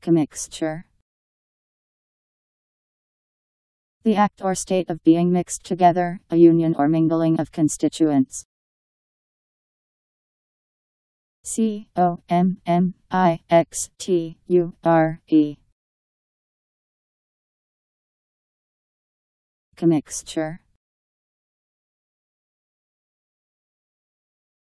Commixture The act or state of being mixed together, a union or mingling of constituents. C O M M I X T U R E. Commixture